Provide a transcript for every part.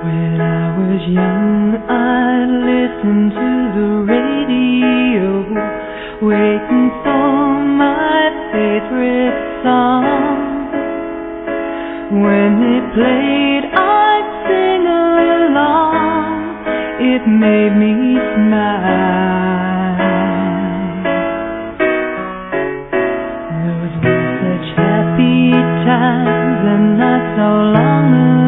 When I was young, I'd listen to the radio, waiting for my favorite song. When it played, I'd sing along. It made me smile. Those were such happy times, and not so long ago.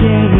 scary.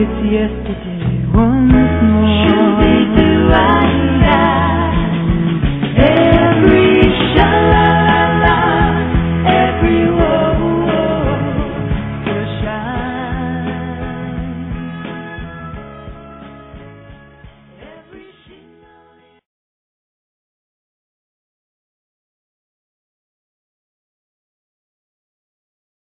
It's yesterday, one